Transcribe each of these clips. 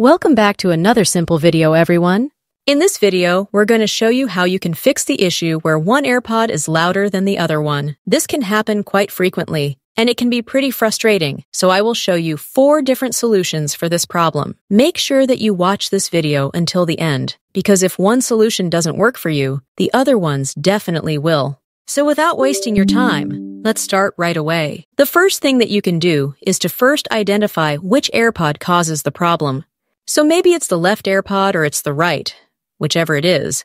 Welcome back to another simple video, everyone. In this video, we're going to show you how you can fix the issue where one AirPod is louder than the other one. This can happen quite frequently, and it can be pretty frustrating, so I will show you four different solutions for this problem. Make sure that you watch this video until the end, because if one solution doesn't work for you, the other ones definitely will. So without wasting your time, let's start right away. The first thing that you can do is to first identify which AirPod causes the problem. So maybe it's the left AirPod or it's the right, whichever it is.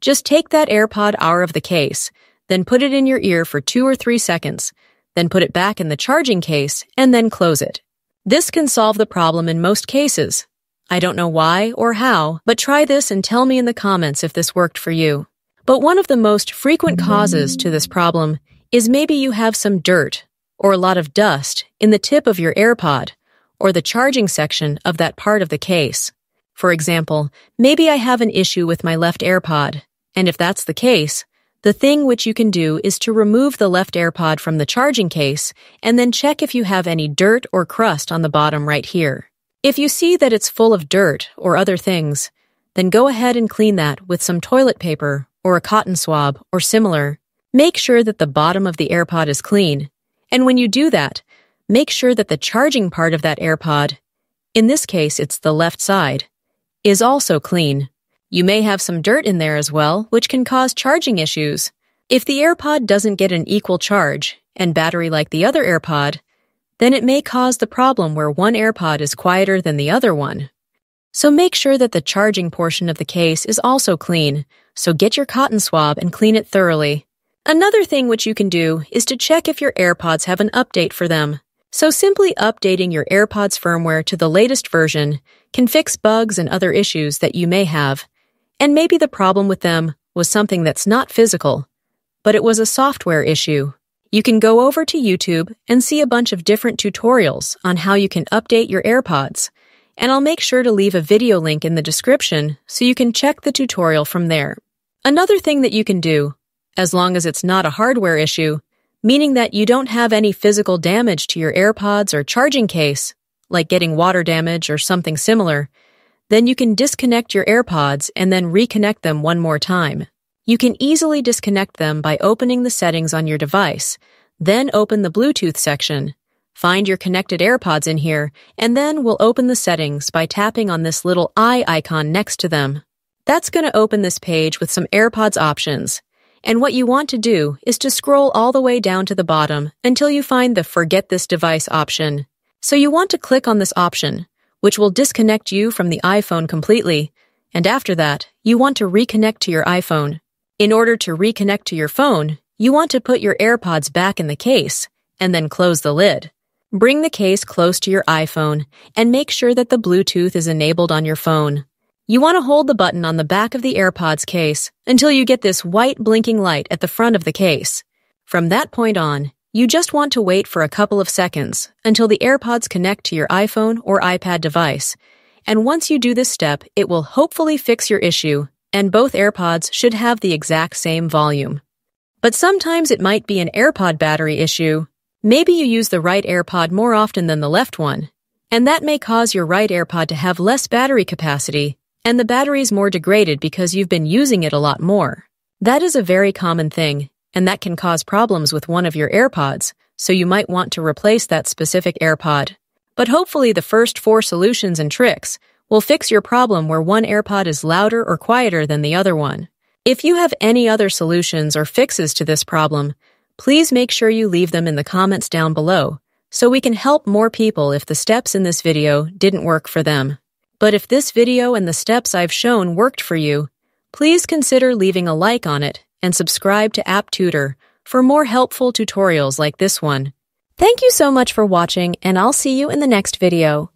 Just take that AirPod out of the case, then put it in your ear for two or three seconds, then put it back in the charging case, and then close it. This can solve the problem in most cases. I don't know why or how, but try this and tell me in the comments if this worked for you. But one of the most frequent causes to this problem is maybe you have some dirt or a lot of dust in the tip of your AirPod or the charging section of that part of the case. For example, maybe I have an issue with my left AirPod, and if that's the case, the thing which you can do is to remove the left AirPod from the charging case and then check if you have any dirt or crust on the bottom right here. If you see that it's full of dirt or other things, then go ahead and clean that with some toilet paper or a cotton swab or similar. Make sure that the bottom of the AirPod is clean. And when you do that, make sure that the charging part of that AirPod, in this case it's the left side, is also clean. You may have some dirt in there as well, which can cause charging issues. If the AirPod doesn't get an equal charge and battery like the other AirPod, then it may cause the problem where one AirPod is quieter than the other one. So make sure that the charging portion of the case is also clean, so get your cotton swab and clean it thoroughly. Another thing which you can do is to check if your AirPods have an update for them. So simply updating your AirPods firmware to the latest version can fix bugs and other issues that you may have. And maybe the problem with them was something that's not physical, but it was a software issue. You can go over to YouTube and see a bunch of different tutorials on how you can update your AirPods, and I'll make sure to leave a video link in the description so you can check the tutorial from there. Another thing that you can do, as long as it's not a hardware issue, meaning that you don't have any physical damage to your AirPods or charging case, like getting water damage or something similar, then you can disconnect your AirPods and then reconnect them one more time. You can easily disconnect them by opening the settings on your device, then open the Bluetooth section, find your connected AirPods in here, and then we'll open the settings by tapping on this little eye icon next to them. That's going to open this page with some AirPods options. And what you want to do is to scroll all the way down to the bottom until you find the Forget This Device option. So you want to click on this option, which will disconnect you from the iPhone completely. And after that, you want to reconnect to your iPhone. In order to reconnect to your phone, you want to put your AirPods back in the case and then close the lid. Bring the case close to your iPhone and make sure that the Bluetooth is enabled on your phone. You want to hold the button on the back of the AirPods case until you get this white blinking light at the front of the case. From that point on, you just want to wait for a couple of seconds until the AirPods connect to your iPhone or iPad device. And once you do this step, it will hopefully fix your issue, and both AirPods should have the exact same volume. But sometimes it might be an AirPod battery issue. Maybe you use the right AirPod more often than the left one, and that may cause your right AirPod to have less battery capacity and the battery's more degraded because you've been using it a lot more. That is a very common thing, and that can cause problems with one of your AirPods, so you might want to replace that specific AirPod. But hopefully the first four solutions and tricks will fix your problem where one AirPod is louder or quieter than the other one. If you have any other solutions or fixes to this problem, please make sure you leave them in the comments down below so we can help more people if the steps in this video didn't work for them. But if this video and the steps I've shown worked for you, please consider leaving a like on it and subscribe to App Tutor for more helpful tutorials like this one. Thank you so much for watching, and I'll see you in the next video.